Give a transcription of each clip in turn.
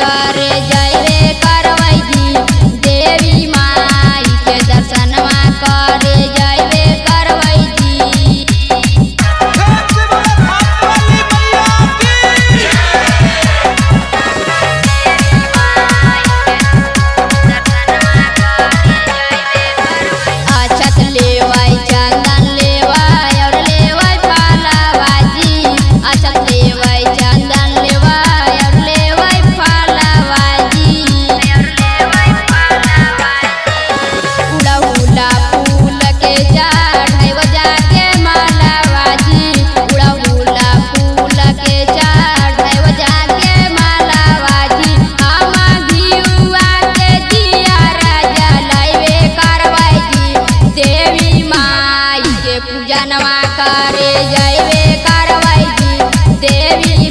कर जा पूजनवा करे जयवे करवै जी देवी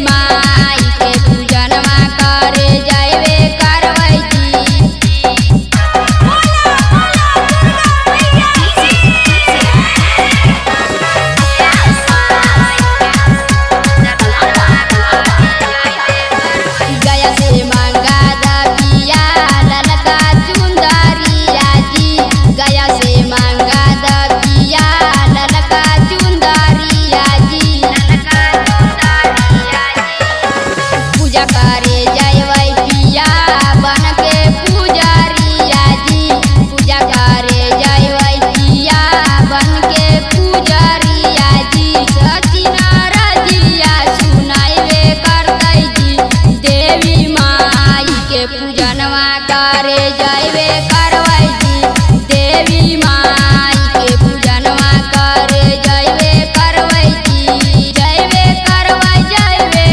तारे जाइवे करवाई देवी माई के पूजनवा करे जय करवाई जी जाइवे करवाई जाइवे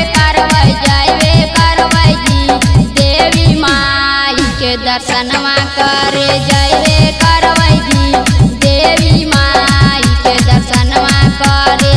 देवी माई के दर्शनवा करे जाइवे करवाई देवी माई के दर्शनवा करे